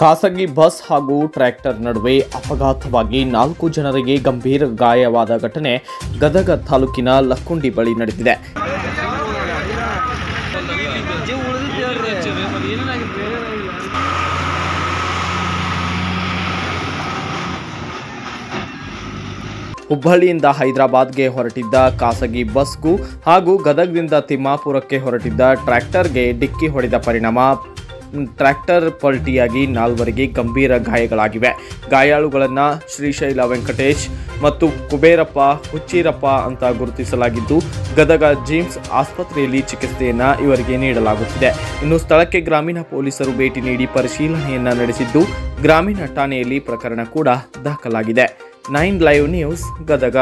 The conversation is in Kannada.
ಖಾಸಗಿ ಬಸ್ ಹಾಗೂ ಟ್ರ್ಯಾಕ್ಟರ್ ನಡುವೆ ಅಪಘಾತವಾಗಿ ನಾಲ್ಕು ಜನರಿಗೆ ಗಂಭೀರ ಗಾಯವಾದ ಘಟನೆ ಗದಗ ತಾಲೂಕಿನ ಲಕ್ಕುಂಡಿ ಬಳಿ ನಡೆದಿದೆ. ಹುಬ್ಬಳ್ಳಿಯಿಂದ ಹೈದರಾಬಾದ್ಗೆ ಹೊರಟಿದ್ದ ಖಾಸಗಿ ಬಸ್ಗೂ ಹಾಗೂ ಗದಗದಿಂದ ತಿಮ್ಮಾಪುರಕ್ಕೆ ಹೊರಟಿದ್ದ ಟ್ರ್ಯಾಕ್ಟರ್ಗೆ ಡಿಕ್ಕಿ ಹೊಡೆದ ಪರಿಣಾಮ ಟ್ರ್ಯಾಕ್ಟರ್ ಪಲ್ಟಿಯಾಗಿ ನಾಲ್ವರಿಗೆ ಗಂಭೀರ ಗಾಯಗಳಾಗಿವೆ. ಗಾಯಾಳುಗಳನ್ನು ಶ್ರೀಶೈಲ ವೆಂಕಟೇಶ್ ಮತ್ತು ಕುಬೇರಪ್ಪ, ಹುಚ್ಚೀರಪ್ಪ ಅಂತ ಗುರುತಿಸಲಾಗಿದ್ದು, ಗದಗ ಜಿಮ್ಸ್ ಆಸ್ಪತ್ರೆಯಲ್ಲಿ ಚಿಕಿತ್ಸೆಯನ್ನು ಇವರಿಗೆ ನೀಡಲಾಗುತ್ತಿದೆ. ಇನ್ನು ಸ್ಥಳಕ್ಕೆ ಗ್ರಾಮೀಣ ಪೊಲೀಸರು ಭೇಟಿ ನೀಡಿ ಪರಿಶೀಲನೆಯನ್ನು ನಡೆಸಿದ್ದು, ಗ್ರಾಮೀಣ ಠಾಣೆಯಲ್ಲಿ ಪ್ರಕರಣ ಕೂಡ ದಾಖಲಾಗಿದೆ. Nine live news, Gadag.